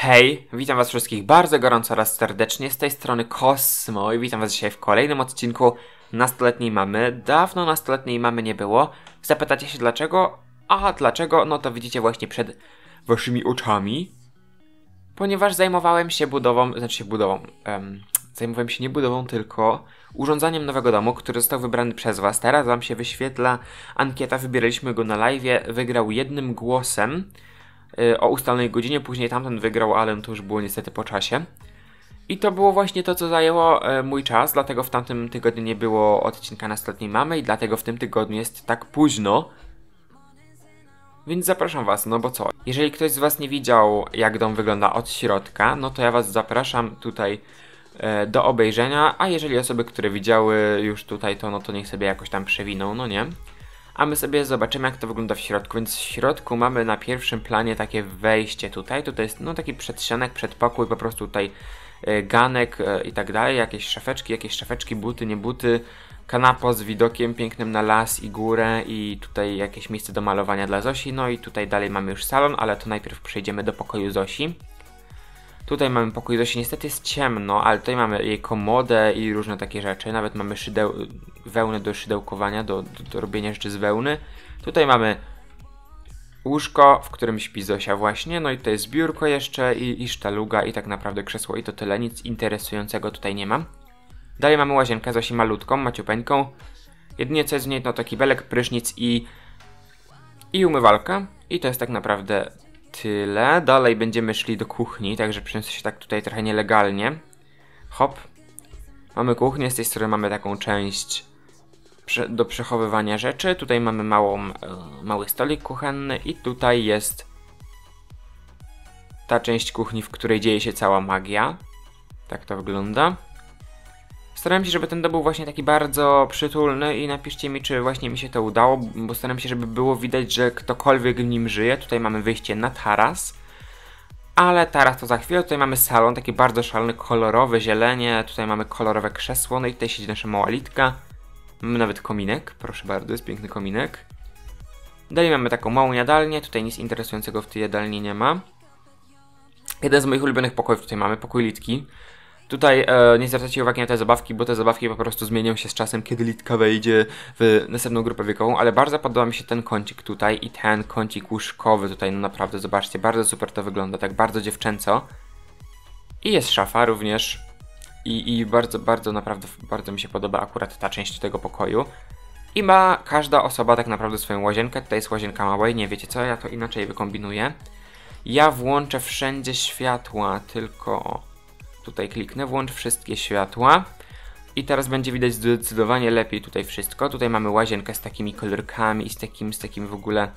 Hej, witam was wszystkich bardzo gorąco oraz serdecznie, z tej strony Kosmo i witam was dzisiaj w kolejnym odcinku nastoletniej mamy. Dawno nastoletniej mamy nie było. Zapytacie się dlaczego? A dlaczego? No to widzicie właśnie przed waszymi oczami. Ponieważ zajmowałem się budową, znaczy się budową, em, zajmowałem się nie budową, tylko urządzaniem nowego domu, który został wybrany przez was. Teraz wam się wyświetla ankieta, wybieraliśmy go na live, wygrał jednym głosem o ustalonej godzinie, później tamten wygrał, ale to już było niestety po czasie. I to było właśnie to, co zajęło e, mój czas, dlatego w tamtym tygodniu nie było odcinka nastoletniej mamy i dlatego w tym tygodniu jest tak późno. Więc zapraszam Was, no bo co? Jeżeli ktoś z Was nie widział, jak dom wygląda od środka, no to ja Was zapraszam tutaj e, do obejrzenia, a jeżeli osoby, które widziały już tutaj to, no to niech sobie jakoś tam przewiną, no nie? A my sobie zobaczymy, jak to wygląda w środku. Więc w środku mamy na pierwszym planie takie wejście tutaj. Tutaj jest no taki przedsionek, przedpokój, po prostu tutaj e, ganek e, i tak dalej. Jakieś szafeczki, jakieś szafeczki, buty, nie buty. Kanapa z widokiem pięknym na las i górę i tutaj jakieś miejsce do malowania dla Zosi. No i tutaj dalej mamy już salon, ale to najpierw przejdziemy do pokoju Zosi. Tutaj mamy pokój Zosi, niestety jest ciemno, ale tutaj mamy jej komodę i różne takie rzeczy. Nawet mamy szydeł, wełnę do szydełkowania, do, do, do robienia rzeczy z wełny. Tutaj mamy łóżko, w którym śpi Zosia właśnie, no i tutaj jest biurko jeszcze i, i sztaluga i tak naprawdę krzesło i to tyle, nic interesującego tutaj nie mam. Dalej mamy łazienkę Zosi malutką, maciupeńką. Jedynie co jest w niej to kibelek, prysznic i, i umywalka. I to jest tak naprawdę tyle. Dalej będziemy szli do kuchni, także przyniosę się tak tutaj trochę nielegalnie. Hop. Mamy kuchnię, z tej strony mamy taką część do przechowywania rzeczy. Tutaj mamy małą, e, mały stolik kuchenny i tutaj jest ta część kuchni, w której dzieje się cała magia. Tak to wygląda. Starałem się, żeby ten dom był właśnie taki bardzo przytulny i napiszcie mi, czy właśnie mi się to udało, bo staram się, żeby było widać, że ktokolwiek w nim żyje. Tutaj mamy wyjście na taras. Ale taras to za chwilę. Tutaj mamy salon, taki bardzo szalony, kolorowy, zielenie. Tutaj mamy kolorowe krzesło, no i tutaj siedzi nasza mała litka. Mamy nawet kominek, proszę bardzo, jest piękny kominek. Dalej mamy taką małą jadalnię, tutaj nic interesującego w tej jadalni nie ma. Jeden z moich ulubionych pokojów tutaj mamy, pokój litki. Tutaj e, nie zwracajcie uwagi na te zabawki, bo te zabawki po prostu zmienią się z czasem, kiedy litka wejdzie w następną grupę wiekową, ale bardzo podoba mi się ten kącik tutaj i ten kącik łóżkowy tutaj, no naprawdę, zobaczcie, bardzo super to wygląda, tak bardzo dziewczęco. I jest szafa również i, i bardzo, bardzo naprawdę, bardzo mi się podoba akurat ta część tego pokoju. I ma każda osoba tak naprawdę swoją łazienkę, tutaj jest łazienka małej, nie wiecie co, ja to inaczej wykombinuję. Ja włączę wszędzie światła, tylko tutaj kliknę, włącz wszystkie światła. I teraz będzie widać zdecydowanie lepiej tutaj wszystko. Tutaj mamy łazienkę z takimi kolorkami i z takim, z takim w ogóle...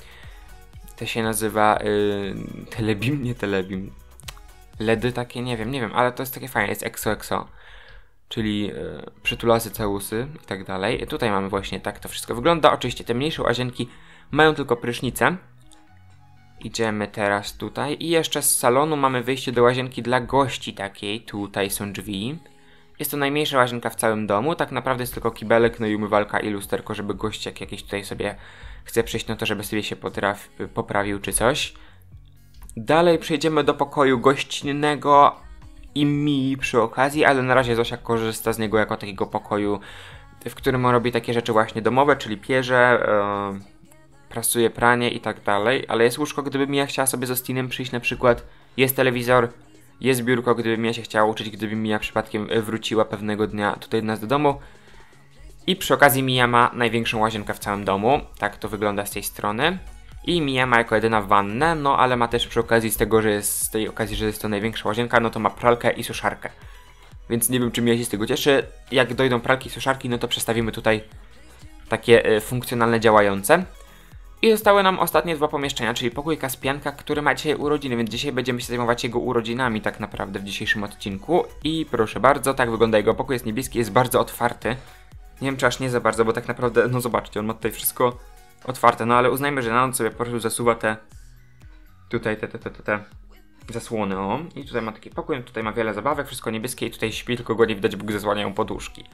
To się nazywa yy, telebim, nie telebim. LEDy takie, nie wiem, nie wiem, ale to jest takie fajne, jest EXO EXO. Czyli yy, przytulasy, całusy i tak dalej. Tutaj mamy właśnie tak to wszystko wygląda. Oczywiście te mniejsze łazienki mają tylko prysznice. Idziemy teraz tutaj i jeszcze z salonu mamy wyjście do łazienki dla gości takiej. Tutaj są drzwi. Jest to najmniejsza łazienka w całym domu. Tak naprawdę jest tylko kibelek, no i umywalka i lusterko, żeby gość jak jakiś tutaj sobie chce przyjść, no to żeby sobie się potraf, poprawił czy coś. Dalej przejdziemy do pokoju gościnnego i mi przy okazji, ale na razie Zosia korzysta z niego jako takiego pokoju, w którym on robi takie rzeczy właśnie domowe, czyli pierze, yy prasuje pranie i tak dalej, ale jest łóżko, gdybym ja chciała sobie z Ostinem przyjść na przykład, jest telewizor, jest biurko, gdybym ja się chciała uczyć, gdyby Mia przypadkiem wróciła pewnego dnia tutaj do nas do domu. I przy okazji Mia ma największą łazienkę w całym domu, tak to wygląda z tej strony. I Mia ma jako jedyna wannę, no ale ma też przy okazji z tego, że jest z tej okazji, że jest to największa łazienka, no to ma pralkę i suszarkę. Więc nie wiem, czy Mia się z tego cieszy. Jak dojdą pralki i suszarki, no to przestawimy tutaj takie y, funkcjonalne działające. I zostały nam ostatnie dwa pomieszczenia, czyli pokój Kaspianka, który ma dzisiaj urodziny, więc dzisiaj będziemy się zajmować jego urodzinami tak naprawdę w dzisiejszym odcinku. I proszę bardzo, tak wygląda jego pokój, jest niebieski, jest bardzo otwarty. Nie wiem czy aż nie za bardzo, bo tak naprawdę, no zobaczcie, on ma tutaj wszystko otwarte, no ale uznajmy, że na noc sobie po prostu zasuwa te tutaj te, te, te, te, te zasłony, o. I tutaj ma taki pokój, tutaj ma wiele zabawek, wszystko niebieskie i tutaj śpi, tylko go nie widać, bo zasłaniają poduszki.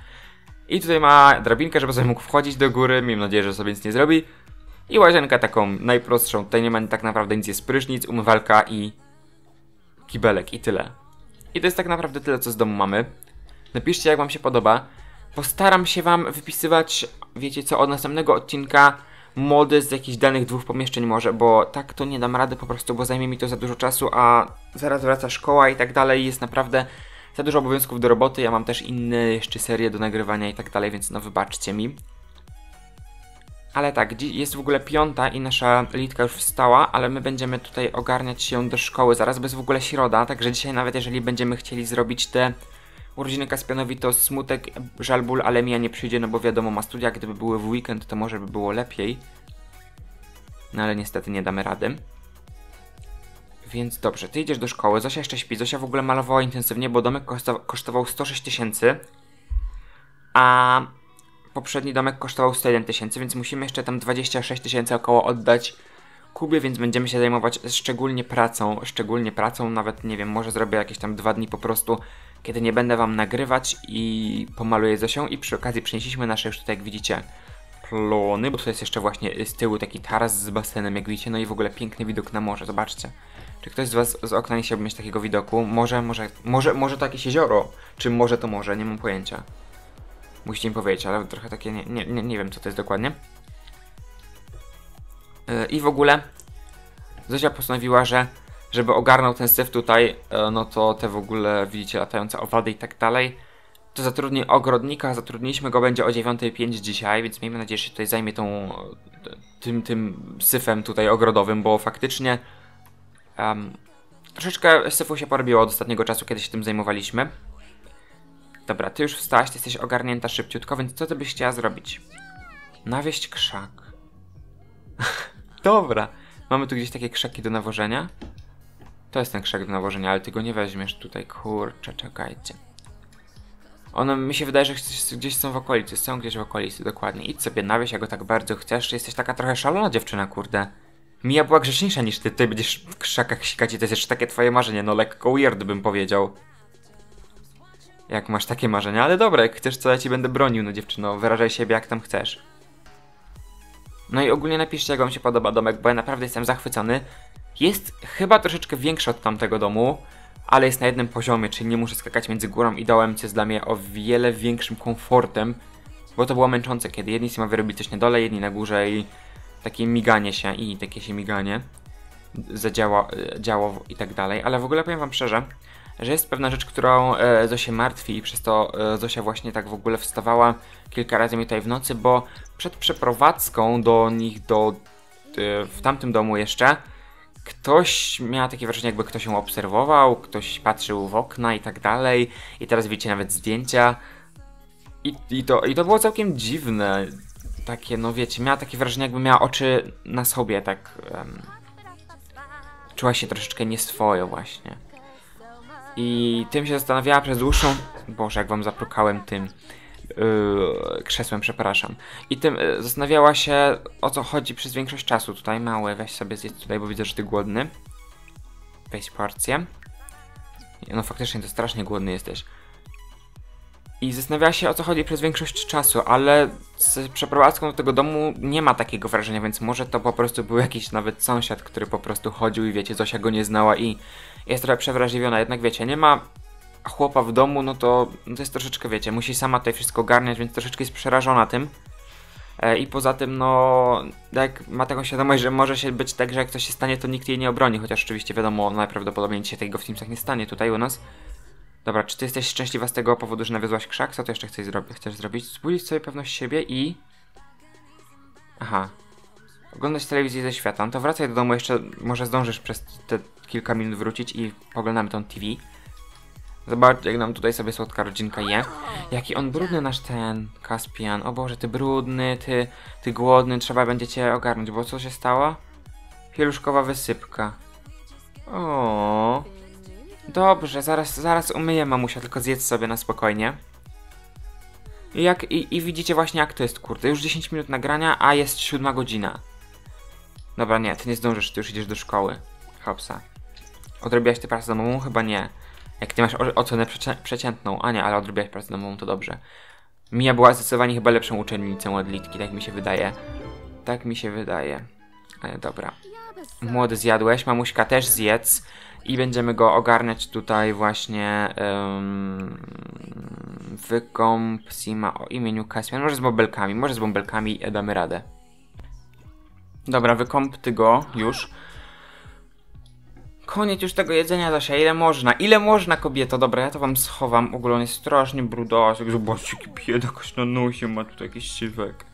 I tutaj ma drabinkę, żeby sobie mógł wchodzić do góry, miejmy nadzieję, że sobie nic nie zrobi. I łazienkę taką najprostszą, tutaj nie ma tak naprawdę nic, jest prysznic, umywalka i kibelek i tyle. I to jest tak naprawdę tyle, co z domu mamy. Napiszcie, jak wam się podoba. Postaram się wam wypisywać, wiecie co, od następnego odcinka mody z jakichś danych dwóch pomieszczeń może, bo tak to nie dam rady po prostu, bo zajmie mi to za dużo czasu, a zaraz wraca szkoła i tak dalej, jest naprawdę za dużo obowiązków do roboty, ja mam też inne jeszcze serie do nagrywania i tak dalej, więc no wybaczcie mi. Ale tak, jest w ogóle piąta i nasza litka już wstała, ale my będziemy tutaj ogarniać się do szkoły zaraz, bez w ogóle środa, także dzisiaj nawet jeżeli będziemy chcieli zrobić te urodziny Kaspianowi, to smutek, żal, ból, ale Mia nie przyjdzie, no bo wiadomo, ma studia, gdyby były w weekend, to może by było lepiej. No ale niestety nie damy rady. Więc dobrze, ty idziesz do szkoły, Zosia jeszcze śpi, Zosia w ogóle malowała intensywnie, bo domek kosztował 106 tysięcy, a poprzedni domek kosztował 101 tysięcy, więc musimy jeszcze tam 26 tysięcy około oddać Kubie, więc będziemy się zajmować szczególnie pracą, szczególnie pracą, nawet nie wiem, może zrobię jakieś tam dwa dni po prostu, kiedy nie będę wam nagrywać i pomaluję Zosią i przy okazji przenieśliśmy nasze już tutaj, jak widzicie, plony, bo to jest jeszcze właśnie z tyłu taki taras z basenem, jak widzicie, no i w ogóle piękny widok na morze, zobaczcie. Czy ktoś z was z okna nie chciałby mieć takiego widoku? Może, może, może, może to jakieś jezioro, czy może to morze, nie mam pojęcia. Musicie mi powiedzieć, ale trochę takie, nie, nie, nie, nie wiem co to jest dokładnie. Yy, I w ogóle Zozia postanowiła, że żeby ogarnął ten syf tutaj, yy, no to te w ogóle, widzicie, latające owady i tak dalej, to zatrudni ogrodnika, zatrudniliśmy go będzie o 9.05 dzisiaj, więc miejmy nadzieję, że się tutaj zajmie tą, tym, tym syfem tutaj ogrodowym, bo faktycznie um, troszeczkę syfu się porobiło od ostatniego czasu, kiedy się tym zajmowaliśmy. Dobra, ty już wstałaś, ty jesteś ogarnięta szybciutko, więc co ty byś chciała zrobić? Nawieść krzak. Dobra. Mamy tu gdzieś takie krzaki do nawożenia. To jest ten krzak do nawożenia, ale ty go nie weźmiesz tutaj. Kurczę, czekajcie. One mi się wydaje, że gdzieś są w okolicy. Są gdzieś w okolicy, dokładnie. Idź sobie nawieź, jak go tak bardzo chcesz. Jesteś taka trochę szalona dziewczyna, kurde. Mija była grzeczniejsza niż ty. Ty będziesz w krzakach sikać i to jest jeszcze takie twoje marzenie. No lekko weird bym powiedział jak masz takie marzenia, ale dobra, jak chcesz, co ja ci będę bronił, no dziewczyno, wyrażaj siebie jak tam chcesz. No i ogólnie napiszcie, jak wam się podoba domek, bo ja naprawdę jestem zachwycony. Jest chyba troszeczkę większy od tamtego domu, ale jest na jednym poziomie, czyli nie muszę skakać między górą i dołem, co jest dla mnie o wiele większym komfortem, bo to było męczące, kiedy jedni sobie wyrobić coś na dole, jedni na górze i takie miganie się i takie się miganie zadziało działo i tak dalej, ale w ogóle powiem wam szczerze, że jest pewna rzecz, którą e, Zosia martwi i przez to e, Zosia właśnie tak w ogóle wstawała kilka razy mi tutaj w nocy, bo przed przeprowadzką do nich, do e, w tamtym domu jeszcze, ktoś miał takie wrażenie, jakby ktoś ją obserwował, ktoś patrzył w okna i tak dalej. I teraz widzicie nawet zdjęcia. I, i, to, I to było całkiem dziwne. Takie, no wiecie, miała takie wrażenie, jakby miała oczy na sobie, tak. Um, czuła się troszeczkę nieswojo właśnie. I tym się zastanawiała przez dłuższą... Boże, jak wam zaprukałem tym... Yy, krzesłem, przepraszam. I tym yy, zastanawiała się, o co chodzi przez większość czasu. Tutaj mały, weź sobie zjedz tutaj, bo widzę, że ty głodny. Weź porcję. No faktycznie to strasznie głodny jesteś. I zastanawiała się, o co chodzi przez większość czasu, ale z przeprowadzką do tego domu nie ma takiego wrażenia, więc może to po prostu był jakiś nawet sąsiad, który po prostu chodził i wiecie, Zosia go nie znała i jest trochę przewrażliwiona. Jednak wiecie, nie ma chłopa w domu, no to, no to jest troszeczkę, wiecie, musi sama tutaj wszystko ogarniać, więc troszeczkę jest przerażona tym. E, I poza tym, no, jak ma taką świadomość, że może się być tak, że jak coś się stanie, to nikt jej nie obroni, chociaż oczywiście wiadomo, najprawdopodobniej dzisiaj tego w Teamsach nie stanie tutaj u nas. Dobra, czy ty jesteś szczęśliwa z tego powodu, że nawiozłaś krzak? Co ty jeszcze chcesz, zrobić? chcesz zrobić? Zbudzić sobie pewność siebie i... Aha. Oglądać telewizję ze świata. No to wracaj do domu, jeszcze może zdążysz przez te kilka minut wrócić i poglądamy tą TV. Zobaczcie, jak nam tutaj sobie słodka rodzinka je. Jaki on brudny nasz ten Kaspian. O Boże, ty brudny, ty, ty głodny, trzeba będzie cię ogarnąć, bo co się stało? Pieluszkowa wysypka. O. Dobrze, zaraz, zaraz umyję mamusia, tylko zjedz sobie na spokojnie. Jak, i, I widzicie właśnie jak to jest, kurde. Już 10 minut nagrania, a jest 7 godzina. Dobra, nie, ty nie zdążysz, ty już idziesz do szkoły. Hopsa. Odrobiłaś ty pracę domową? Chyba nie. Jak ty masz ocenę przecię przeciętną, a nie, ale odrobiłaś pracę domową, to dobrze. Mia była zdecydowanie chyba lepszą uczennicą od Litki, tak mi się wydaje. Tak mi się wydaje. Ale dobra. Młody zjadłeś, mamuśka też zjedz. i będziemy go ogarniać tutaj właśnie um, wykąp Sima o imieniu Caspian. Może z bąbelkami, może z bąbelkami damy radę. Dobra, wykąp ty go już. Koniec już tego jedzenia, Zosia, ile można? Ile można, kobieto? Dobra, ja to wam schowam. W ogóle on jest strasznie brudasek. Zobaczcie, jaki biedakoś na nosie ma tutaj jakiś siwek.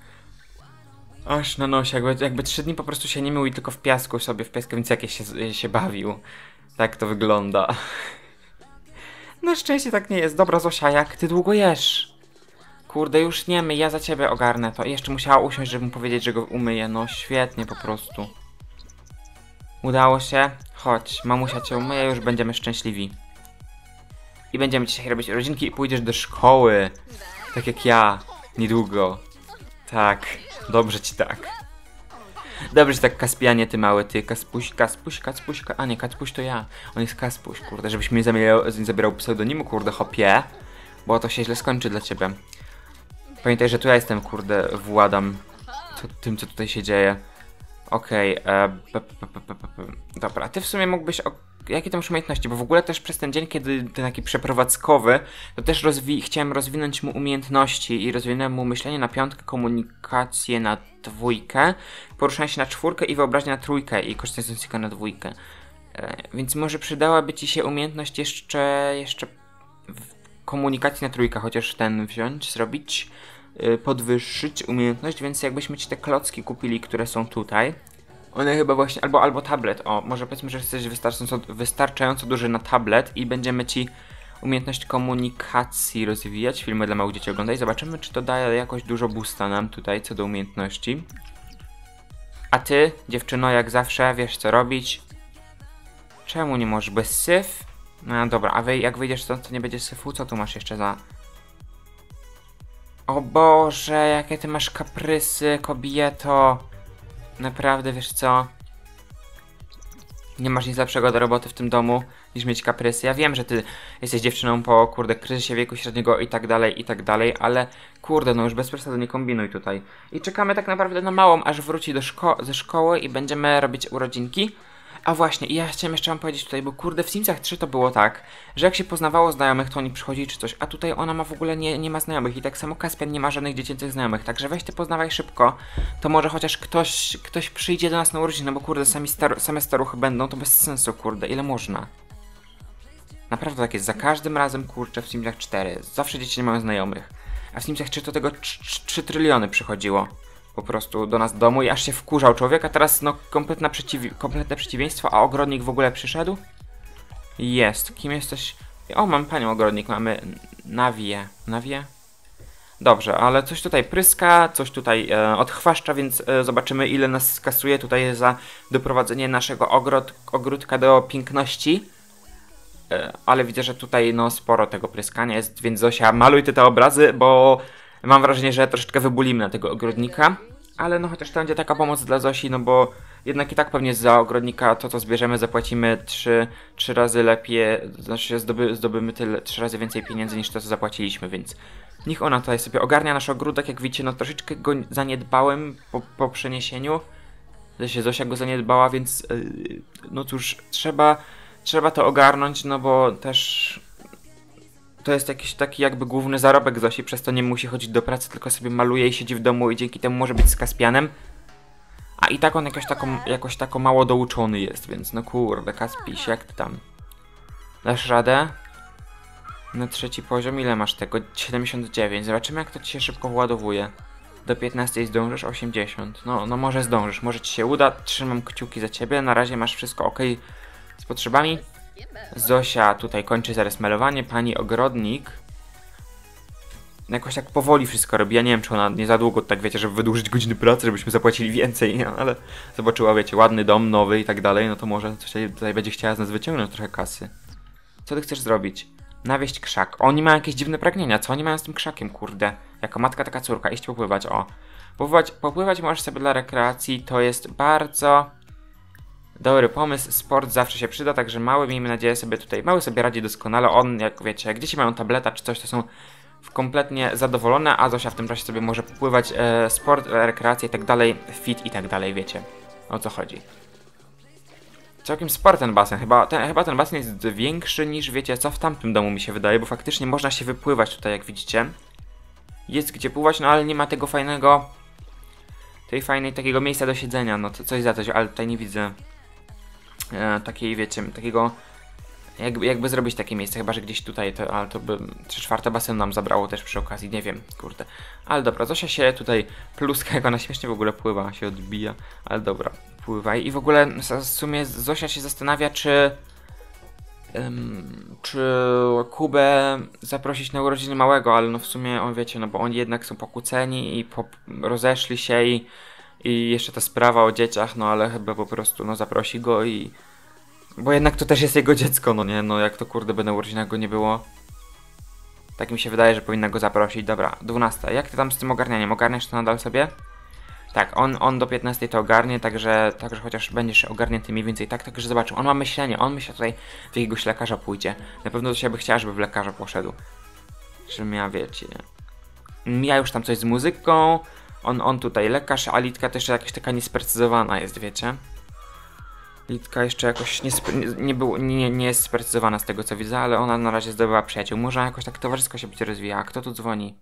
Aż na nosie, jakby, jakby trzy dni po prostu się nie mył i tylko w piasku sobie, w piaskownicy jakieś się, się bawił. Tak to wygląda. Na szczęście tak nie jest. Dobra, Zosia, jak ty długo jesz? Kurde, już nie my, ja za ciebie ogarnę to. I jeszcze musiała usiąść, żeby mu powiedzieć, że go umyję. No, świetnie po prostu. Udało się. Chodź, mamusia cię umyje, już będziemy szczęśliwi. I będziemy dzisiaj robić rodzinki i pójdziesz do szkoły. Tak jak ja. Niedługo. Tak. Dobrze ci tak. Dobrze, że tak Kaspianie, ty mały, ty Kaspuś, Kaspuś, Kaspuś, a nie, Kaspuś to ja. On jest Kaspuś, kurde, żebyś mi zabierał, zabierał pseudonimu, kurde, hopie. Bo to się źle skończy dla ciebie. Pamiętaj, że tu ja jestem, kurde, władam tym, co tutaj się dzieje. Okej, okay, dobra, ty w sumie mógłbyś, o, jakie to masz umiejętności, bo w ogóle też przez ten dzień, kiedy ten taki przeprowadzkowy, to też rozwi chciałem rozwinąć mu umiejętności i rozwinąłem mu myślenie na piątkę, komunikację na dwójkę, poruszanie się na czwórkę i wyobraźnię na trójkę i korzystanie z na dwójkę. E, więc może przydałaby ci się umiejętność jeszcze, jeszcze komunikacji na trójkę, chociaż ten wziąć, zrobić Y, podwyższyć umiejętność, więc jakbyśmy ci te klocki kupili, które są tutaj, one chyba właśnie, albo, albo tablet, o, może powiedzmy, że jesteś wystarczająco, wystarczająco duży na tablet i będziemy ci umiejętność komunikacji rozwijać, filmy dla małych dzieci oglądaj, zobaczymy, czy to daje jakoś dużo boosta nam tutaj, co do umiejętności. A ty, dziewczyno, jak zawsze, wiesz co robić. Czemu nie możesz bez syf? No dobra, a wy, jak wyjdziesz stąd, to nie będzie syfu, co tu masz jeszcze za o Boże, jakie ty masz kaprysy, kobieto. Naprawdę, wiesz co? Nie masz nic lepszego do roboty w tym domu niż mieć kaprysy. Ja wiem, że ty jesteś dziewczyną po, kurde, kryzysie wieku średniego i tak dalej, i tak dalej, ale kurde, no już bez przesady nie kombinuj tutaj. I czekamy tak naprawdę na małą, aż wróci do szko ze szkoły i będziemy robić urodzinki. A właśnie, i ja chciałem jeszcze wam powiedzieć tutaj, bo kurde, w Simsach 3 to było tak, że jak się poznawało znajomych, to oni przychodzili czy coś, a tutaj ona ma w ogóle nie, nie ma znajomych i tak samo Kaspian nie ma żadnych dziecięcych znajomych, także weź ty poznawaj szybko, to może chociaż ktoś, ktoś przyjdzie do nas na urodziny, bo kurde, sami star same staruchy będą, to bez sensu, kurde, ile można. Naprawdę tak jest, za każdym razem, kurczę, w Simsach 4, zawsze dzieci nie mają znajomych, a w Simsach 3 to tego 3 tryliony przychodziło po prostu do nas do domu i aż się wkurzał człowiek, a teraz no kompletne, przeciw kompletne przeciwieństwo, a ogrodnik w ogóle przyszedł? Jest. Kim jesteś? O, mam panią ogrodnik, mamy nawię. Nawię? Dobrze, ale coś tutaj pryska, coś tutaj e, odchwaszcza, więc e, zobaczymy ile nas skasuje tutaj za doprowadzenie naszego ogród, ogródka do piękności. E, ale widzę, że tutaj no sporo tego pryskania jest, więc Zosia maluj ty te obrazy, bo Mam wrażenie, że troszeczkę wybulimy na tego ogrodnika, ale no chociaż to będzie taka pomoc dla Zosi, no bo jednak i tak pewnie za ogrodnika to, co zbierzemy, zapłacimy trzy, trzy razy lepiej, znaczy zdoby, zdobymy tyle, trzy razy więcej pieniędzy niż to, co zapłaciliśmy, więc niech ona tutaj sobie ogarnia nasz ogródek, jak widzicie, no troszeczkę go zaniedbałem po, po przeniesieniu, się Zosia go zaniedbała, więc yy, no cóż, trzeba, trzeba to ogarnąć, no bo też to jest jakiś taki jakby główny zarobek Zosi, przez to nie musi chodzić do pracy, tylko sobie maluje i siedzi w domu i dzięki temu może być z Kaspianem. A i tak on jakoś taką, jakoś tako mało douczony jest, więc no kurde, Kaspiś, jak ty tam? Dasz radę? Na trzeci poziom, ile masz tego? 79. Zobaczymy jak to ci się szybko władowuje. Do 15 zdążysz? 80. No, no może zdążysz, może ci się uda. Trzymam kciuki za ciebie. Na razie masz wszystko ok z potrzebami. Zosia tutaj kończy zaraz malowanie, pani ogrodnik jakoś tak powoli wszystko robi. Ja nie wiem, czy ona nie za długo tak wiecie, żeby wydłużyć godziny pracy, żebyśmy zapłacili więcej, no, ale zobaczyła, wiecie, ładny dom, nowy i tak dalej, no to może coś tutaj będzie chciała z nas wyciągnąć trochę kasy. Co ty chcesz zrobić? Nawieść krzak. Oni mają jakieś dziwne pragnienia. Co oni mają z tym krzakiem, kurde? Jako matka, taka córka. Iść popływać, o. Popływać, popływać możesz sobie dla rekreacji. To jest bardzo Dobry pomysł, sport zawsze się przyda, także mały, miejmy nadzieję sobie tutaj, mały sobie radzi doskonale, on, jak wiecie, dzieci mają tableta czy coś, to są kompletnie zadowolone, a Zosia w tym czasie sobie może popływać, e, sport, e, rekreacja i tak dalej, fit i tak dalej, wiecie, o co chodzi. całkiem spory ten basen. Chyba ten, chyba ten basen jest większy niż wiecie co w tamtym domu mi się wydaje, bo faktycznie można się wypływać tutaj jak widzicie. Jest gdzie pływać, no ale nie ma tego fajnego tej fajnej takiego miejsca do siedzenia, no to coś za coś, ale tutaj nie widzę e, takiej wiecie, takiego jakby, jakby zrobić takie miejsce, chyba że gdzieś tutaj, to, ale to by trzy czwarte basen nam zabrało też przy okazji, nie wiem, kurde. Ale dobra, Zosia się tutaj pluska, jak ona śmiesznie w ogóle pływa, się odbija, ale dobra, pływaj. I w ogóle w sumie Zosia się zastanawia, czy ym, czy Kubę zaprosić na urodziny małego, ale no w sumie on wiecie, no bo oni jednak są pokłóceni i po, rozeszli się i, i jeszcze ta sprawa o dzieciach, no ale chyba po prostu no zaprosi go i bo jednak to też jest jego dziecko, no nie? No jak to kurde by na urodzinach go nie było. Tak mi się wydaje, że powinna go zaprosić. Dobra, 12. Jak ty tam z tym ogarnianiem? Ogarniasz to nadal sobie? Tak, on, on do 15 to ogarnie, także, także chociaż będziesz ogarnięty mniej więcej tak, także zobaczył. On ma myślenie, on myśli tutaj w jakiegoś lekarza pójdzie. Na pewno do siebie chciała, żeby w lekarza poszedł. Że miała, wiecie... Mija już tam coś z muzyką, on, on tutaj lekarz, a Litka też jakaś taka niesprecyzowana jest, wiecie? Litka jeszcze jakoś nie, nie, był, nie, nie jest sprecyzowana z tego co widzę, ale ona na razie zdobyła przyjaciół. Może jakoś tak towarzysko się będzie rozwijała. Kto tu dzwoni?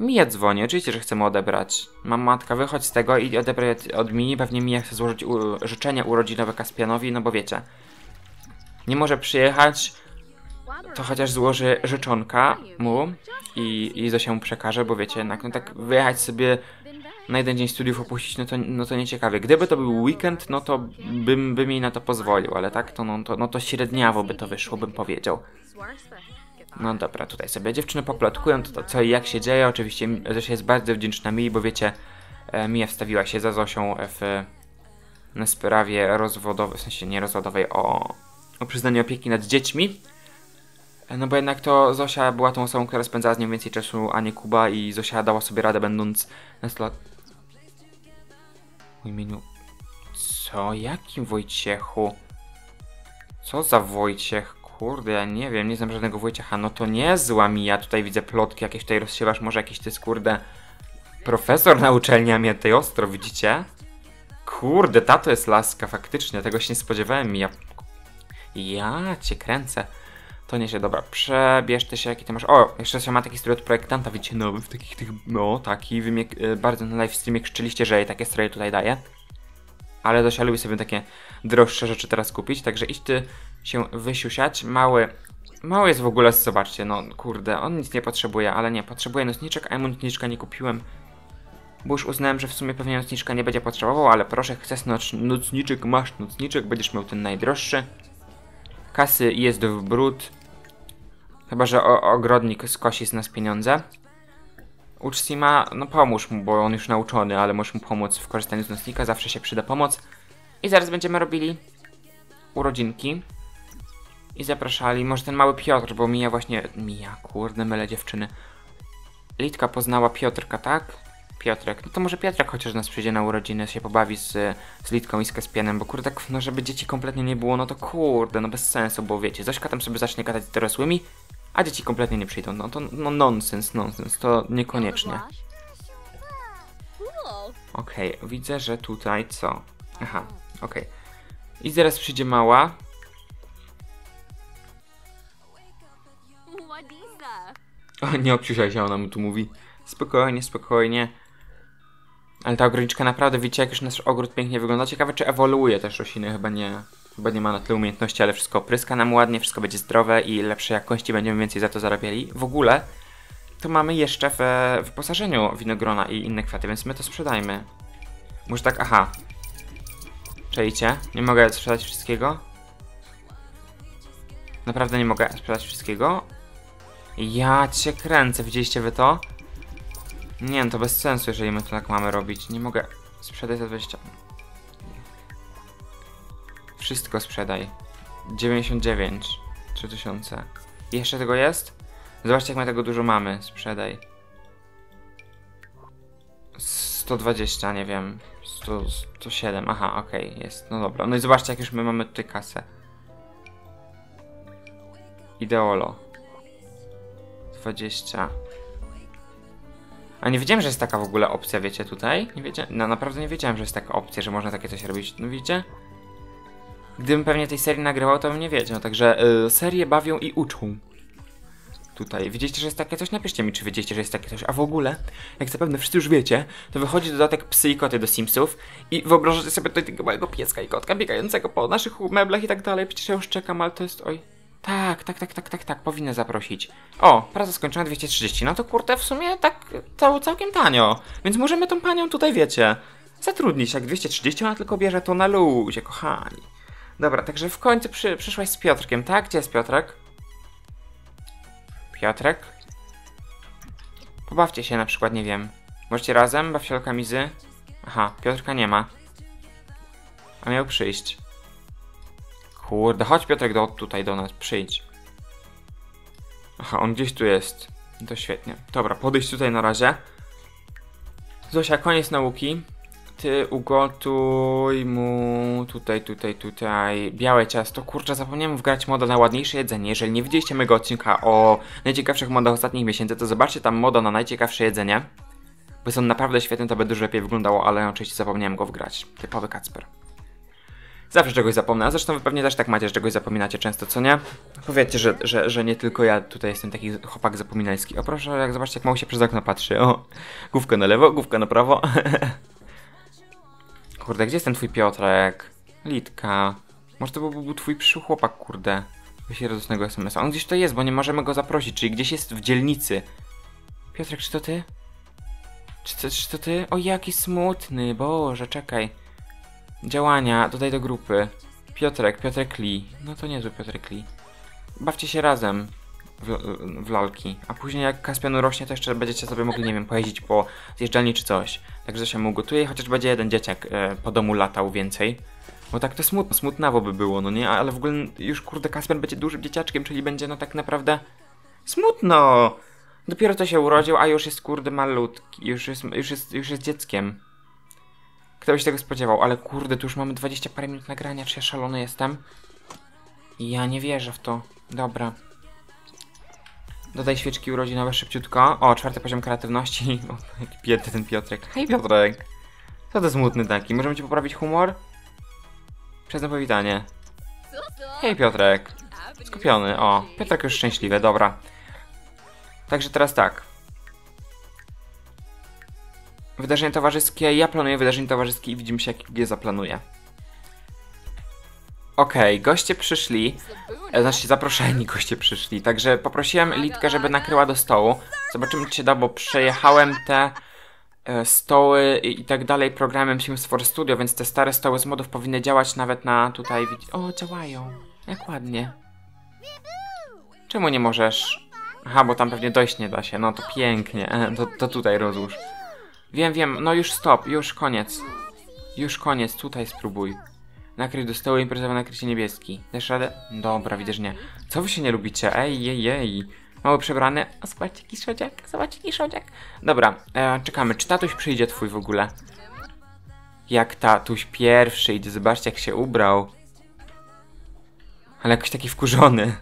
Mija dzwoni, oczywiście, że chcemy odebrać. Mam matka, wychodź z tego i odebrać od Mini. Pewnie Mija chce złożyć u, życzenie urodzinowe Kaspianowi, no bo wiecie. Nie może przyjechać, to chociaż złoży życzonka mu i, i Zosia mu przekaże, bo wiecie, jednak no tak wyjechać sobie na jeden dzień studiów opuścić, no to, no to nieciekawie. Gdyby to był weekend, no to bym, bym jej na to pozwolił, ale tak, to no, to, no to średniawo by to wyszło, bym powiedział. No dobra, tutaj sobie dziewczyny poplotkują to, to co i jak się dzieje. Oczywiście Zosia jest bardzo wdzięczna mi, bo wiecie, e, Mia wstawiła się za Zosią w na sprawie rozwodowej, w sensie nie rozwodowej, o, o przyznaniu opieki nad dziećmi. No bo jednak to Zosia była tą osobą, która spędzała z nią więcej czasu, a nie Kuba i Zosia dała sobie radę będąc nastolat... W imieniu... Co? Jakim Wojciechu? Co za Wojciech? Kurde, ja nie wiem, nie znam żadnego Wojciecha. No to nie zła mi, ja tutaj widzę plotki jakieś tutaj rozsiewasz, może jakiś ty kurde profesor na uczelni, tej ostro, widzicie? Kurde, tato jest laska, faktycznie, tego się nie spodziewałem ja... Ja cię kręcę. To nie się, dobra, przebierz ty się, jaki ty masz. O, jeszcze się ma taki strój od projektanta, widzicie, nowy, w takich tych, no, taki, wy mnie y, bardzo na live streamie krzyczeliście, że jej takie stroje tutaj daje. Ale Zosia lubi sobie takie droższe rzeczy teraz kupić, także idź ty się wysiusiać. Mały, mały jest w ogóle, zobaczcie, no, kurde, on nic nie potrzebuje, ale nie, potrzebuje nocniczek, a ja mu nocniczka nie kupiłem. Bo już uznałem, że w sumie pewnie nocniczka nie będzie potrzebował, ale proszę, chcesz noc nocniczek, masz nocniczek, będziesz miał ten najdroższy. Kasy jest w brud. Chyba, że ogrodnik skosi z nas pieniądze. Ucz Sima, no pomóż mu, bo on już nauczony, ale możesz mu pomóc w korzystaniu z nocnika, zawsze się przyda pomoc. I zaraz będziemy robili urodzinki. I zapraszali, może ten mały Piotr, bo Mija właśnie... Mija, kurde, mylę dziewczyny. Litka poznała Piotrka, tak? Piotrek. No to może Piotrek chociaż nas przyjdzie na urodziny, się pobawi z, z Litką i z Kaspianem, bo kurde, tak, no żeby dzieci kompletnie nie było, no to kurde, no bez sensu, bo wiecie, Zośka tam sobie zacznie gadać z dorosłymi, a dzieci kompletnie nie przyjdą, no to no nonsens, nonsens, to niekoniecznie. Okej, okay, widzę, że tutaj co? Aha, okej. Okay. I zaraz przyjdzie mała. O, nie obciuszaj się, ona mu tu mówi. Spokojnie, spokojnie. Ale ta ograniczka naprawdę, widzicie jak już nasz ogród pięknie wygląda. Ciekawe czy ewoluuje też rośliny, chyba nie. Chyba nie ma na tyle umiejętności, ale wszystko pryska nam ładnie, wszystko będzie zdrowe i lepszej jakości, będziemy więcej za to zarabiali. W ogóle to mamy jeszcze w wyposażeniu winogrona i inne kwiaty, więc my to sprzedajmy. Może tak, aha. Czejcie, nie mogę sprzedać wszystkiego? Naprawdę nie mogę sprzedać wszystkiego? Ja cię kręcę, widzieliście wy to? Nie, no to bez sensu, jeżeli my to tak mamy robić. Nie mogę sprzedać za 20. Wszystko sprzedaj. 99. 3000. Jeszcze tego jest? Zobaczcie, jak my tego dużo mamy. Sprzedaj. 120, nie wiem. 100, 107. Aha, okej, okay, jest. No dobra. No i zobaczcie, jak już my mamy tutaj kasę. Ideolo. 20. A nie wiedziałem, że jest taka w ogóle opcja, wiecie, tutaj? Nie wiedziałem, no naprawdę nie wiedziałem, że jest taka opcja, że można takie coś robić. No widzicie? Gdybym pewnie tej serii nagrywał, to bym nie wiedział. Także y, serie bawią i uczą. Tutaj. Widzieliście, że jest takie coś? Napiszcie mi, czy wiedzieliście, że jest takie coś. A w ogóle, jak zapewne wszyscy już wiecie, to wychodzi dodatek psy i koty do Simsów i wyobrażacie sobie tutaj tego małego pieska i kotka biegającego po naszych meblach i tak dalej. Przecież ja już czekam, ale to jest... Oj... Tak, tak, tak, tak, tak, tak, powinny zaprosić. O, praca skończona 230. No to kurde, w sumie tak cał, całkiem tanio. Więc możemy tą panią tutaj, wiecie, zatrudnić. Jak 230 ona tylko bierze, to na luzie, kochani. Dobra, także w końcu przy, przyszłaś z Piotrkiem, tak? Gdzie jest Piotrek? Piotrek? Pobawcie się na przykład, nie wiem. Możecie razem, bawcie mizy. Aha, Piotrka nie ma. A miał przyjść. Kurde, chodź Piotrek do, tutaj do nas, przyjdź. Aha, on gdzieś tu jest. To świetnie. Dobra, podejść tutaj na razie. Zosia, koniec nauki. Ty ugotuj mu tutaj, tutaj, tutaj białe ciasto. Kurczę, zapomniałem wgrać moda na ładniejsze jedzenie. Jeżeli nie widzieliście mojego odcinka o najciekawszych modach ostatnich miesięcy, to zobaczcie tam moda na najciekawsze jedzenie. Bo są naprawdę świetne, to by dużo lepiej wyglądało, ale oczywiście zapomniałem go wgrać. Typowy Kacper. Zawsze czegoś zapomnę, a zresztą wy pewnie też tak macie, że czegoś zapominacie często, co nie? Powiedzcie, że, że, że nie tylko ja tutaj jestem taki chłopak zapominalski. O proszę, jak zobaczcie, jak mało się przez okno patrzy. O, główka na lewo, główka na prawo. kurde, gdzie jest ten twój Piotrek? Litka. Może to był, był twój przyszły chłopak, kurde. Wyślij radosnego SMS-a. On gdzieś to jest, bo nie możemy go zaprosić, czyli gdzieś jest w dzielnicy. Piotrek, czy to ty? Czy to, czy to ty? O, jaki smutny, Boże, czekaj. Działania, dodaj do grupy. Piotrek, Piotrek Lee. No to niezły Piotrek Lee. Bawcie się razem w, w lalki. A później jak Kaspianu rośnie, to jeszcze będziecie sobie mogli, nie wiem, pojeździć po zjeżdżalni czy coś. Także się mu gotuje, chociaż będzie jeden dzieciak e, po domu latał więcej. Bo tak to smutno, smutnawo by było, no nie? Ale w ogóle już kurde Kasper będzie dużym dzieciaczkiem, czyli będzie no tak naprawdę smutno. Dopiero to się urodził, a już jest kurde malutki, już jest, już jest, już jest dzieckiem. Kto by się tego spodziewał, ale kurde, tu już mamy 20 parę minut nagrania, czy ja szalony jestem? Ja nie wierzę w to. Dobra. Dodaj świeczki urodzinowe szybciutko. O, czwarty poziom kreatywności. O, jaki biedny ten Piotrek. Hej Piotrek. Co to smutny taki? Możemy ci poprawić humor? Przez to powitanie. Hej Piotrek. Skupiony. O, Piotrek już szczęśliwy, dobra. Także teraz tak. Wydarzenie towarzyskie. Ja planuję wydarzenie towarzyskie i widzimy się, jak je zaplanuję. Okej, okay, goście przyszli. E, znaczy, zaproszeni goście przyszli. Także poprosiłem Litkę, żeby nakryła do stołu. Zobaczymy, czy się da, bo przejechałem te e, stoły i, i, tak dalej programem Sims for Studio, więc te stare stoły z modów powinny działać nawet na tutaj. O, działają. Jak ładnie. Czemu nie możesz? Aha, bo tam pewnie dojść nie da się. No to pięknie. E, to, to tutaj rozłóż. Wiem, wiem, no już stop, już koniec. Już koniec, tutaj spróbuj. Nakryj do stołu imprezowy nakrycie niebieski. Dasz radę? Dobra, widzę, że nie. Co wy się nie lubicie? Ej, jej, jej. Mały przebrany. A zobaczcie, jaki szodziak, zobaczcie, jaki szodziak. Dobra, e, czekamy. Czy tatuś przyjdzie twój w ogóle? Jak tatuś pierwszy idzie, zobaczcie jak się ubrał. Ale jakoś taki wkurzony.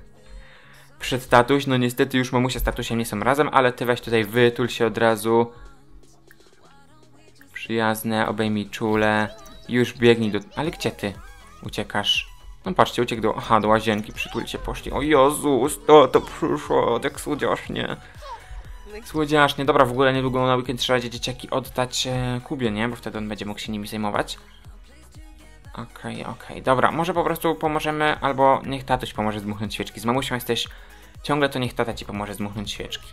Przed tatuś, no niestety już mamusia z tatusiem nie są razem, ale ty weź tutaj wytul się od razu. Przyjazne, obejmij czule. Już biegnij do... Ale gdzie ty? Uciekasz. No patrzcie, uciekł do... Aha, do łazienki, przytulcie poszli. O Jezus, to, to przyszło, tak słodziasznie. Słodziasznie. Dobra, w ogóle niedługo na weekend trzeba dzieciaki oddać e, Kubie, nie? Bo wtedy on będzie mógł się nimi zajmować. Okej, okay, okej. Okay. Dobra, może po prostu pomożemy, albo niech tatuś pomoże zdmuchnąć świeczki. Z mamusią jesteś ciągle, to niech tata ci pomoże zdmuchnąć świeczki.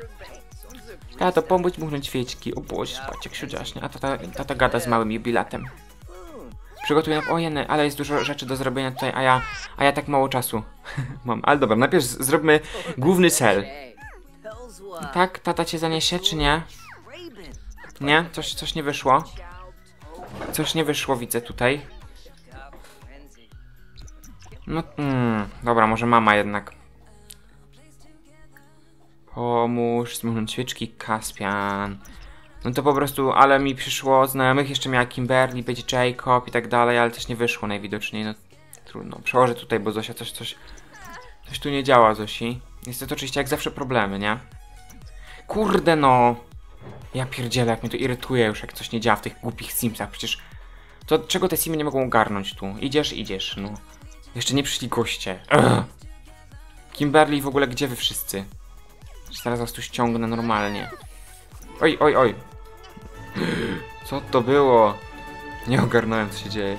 Tato, pomóż dmuchnąć świeczki. O Boże, spać jak siudziaśnie. A tata, tata gada z małym jubilatem. Przygotuję... O jeny, ale jest dużo rzeczy do zrobienia tutaj, a ja... A ja tak mało czasu mam. Ale dobra, najpierw zróbmy główny cel. Tak? Tata cię zaniesie, czy nie? Nie? Coś, coś nie wyszło? Coś nie wyszło, widzę tutaj. No, mm, dobra, może mama jednak. Pomóż, zmuchnąć świeczki, Kaspian. No to po prostu, ale mi przyszło znajomych, jeszcze miała Kimberly, będzie Jacob i tak dalej, ale też nie wyszło najwidoczniej, no trudno. Przełożę tutaj, bo Zosia coś, coś, coś tu nie działa, Zosi. Niestety oczywiście jak zawsze problemy, nie? Kurde no! Ja pierdzielę, jak mnie to irytuje już, jak coś nie działa w tych głupich Simsach, przecież... To czego te Simy nie mogą ogarnąć tu? Idziesz, idziesz, no. Jeszcze nie przyszli goście. Ugh. Kimberly w ogóle gdzie wy wszyscy? Zaraz was tu ściągnę normalnie. Oj, oj, oj. Co to było? Nie ogarnąłem co się dzieje.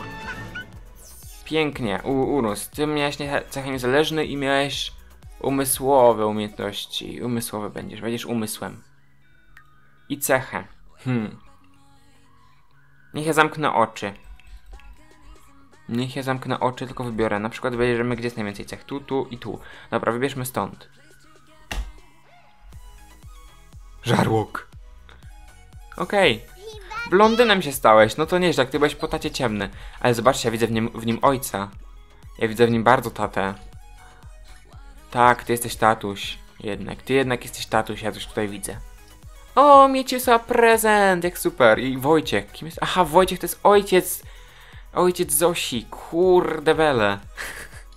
Pięknie, U Urus. Ty miałeś cechę niezależny i miałeś umysłowe umiejętności. Umysłowe będziesz, będziesz umysłem. I cechę. Hmm. Niech ja zamknę oczy. Niech ja zamknę oczy, tylko wybiorę. Na przykład wybierzemy, gdzie jest najwięcej cech. Tu, tu i tu. Dobra, wybierzmy stąd. Żarłok. Okej. Blondynem się stałeś, no to nieźle, ty byłeś po tacie ciemny. Ale zobaczcie, ja widzę w nim, w nim ojca. Ja widzę w nim bardzo tatę. Tak, ty jesteś tatuś. Jednak, ty jednak jesteś tatuś, ja coś tutaj widzę. O, Mieciusa prezent, jak super. I Wojciech, kim jest? Aha, Wojciech to jest ojciec. Ojciec Zosi, kurde bele.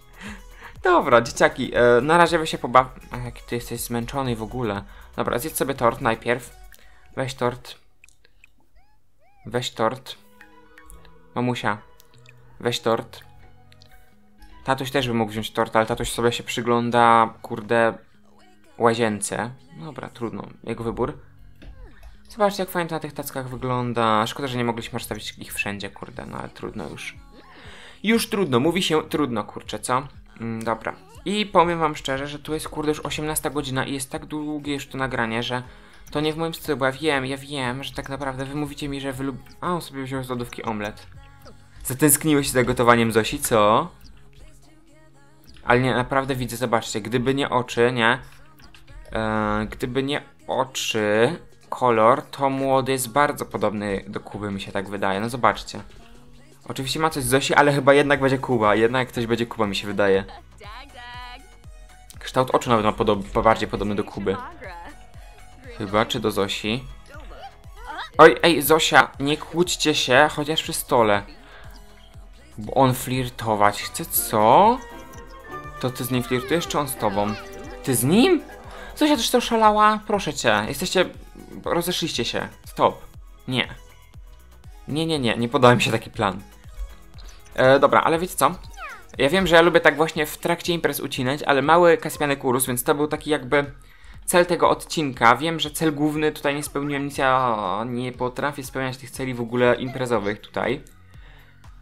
Dobra, dzieciaki, e, na razie wy się pobaw... Jak ty jesteś zmęczony w ogóle. Dobra, zjedz sobie tort najpierw. Weź tort. Weź tort. Mamusia, weź tort. Tatuś też by mógł wziąć tort, ale tatuś sobie się przygląda, kurde, łazience. Dobra, trudno. Jego wybór. Zobaczcie, jak fajnie to na tych tackach wygląda. Szkoda, że nie mogliśmy rozstawić ich wszędzie, kurde, no ale trudno już. Już trudno, mówi się trudno, kurczę, co? Mm, dobra. I powiem wam szczerze, że tu jest, kurde, już 18 godzina i jest tak długie już to nagranie, że to nie w moim stylu, bo ja wiem, ja wiem, że tak naprawdę wy mówicie mi, że wy lub... A, on sobie wziął z lodówki omlet. Zatęskniłeś się za gotowaniem Zosi, co? Ale nie, naprawdę widzę, zobaczcie, gdyby nie oczy, nie? E, gdyby nie oczy, kolor, to młody jest bardzo podobny do Kuby, mi się tak wydaje. No zobaczcie. Oczywiście ma coś z Zosi, ale chyba jednak będzie Kuba. Jednak ktoś będzie Kuba, mi się wydaje. Kształt oczu nawet ma podob po bardziej podobny do Kuby. Chyba, czy do Zosi? Oj, ej, Zosia, nie kłóćcie się, chociaż przy stole. Bo on flirtować chce, co? To ty z nim flirtujesz, czy on z tobą? Ty z nim? Zosia też to szalała? Proszę cię, jesteście... rozeszliście się. Stop. Nie. Nie, nie, nie, nie podoba mi się taki plan. E, dobra, ale wiecie co? Ja wiem, że ja lubię tak właśnie w trakcie imprez ucinać, ale mały Kaspianek urósł, więc to był taki jakby cel tego odcinka. Wiem, że cel główny tutaj nie spełniłem nic, ja nie potrafię spełniać tych celi w ogóle imprezowych tutaj.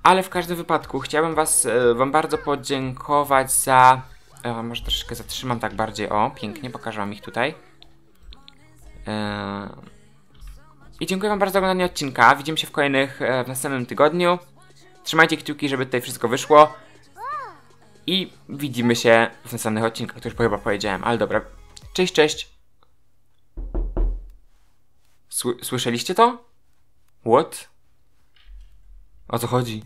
Ale w każdym wypadku chciałbym was, e, wam bardzo podziękować za... E, może troszeczkę zatrzymam tak bardziej, o, pięknie, pokażę wam ich tutaj. E, I dziękuję wam bardzo za oglądanie odcinka. Widzimy się w kolejnych, e, w następnym tygodniu. Trzymajcie kciuki, żeby tutaj wszystko wyszło. I widzimy się w następnych odcinkach, to już chyba powiedziałem, ale dobra. Cześć, cześć. Sły- słyszeliście to? What? O co chodzi?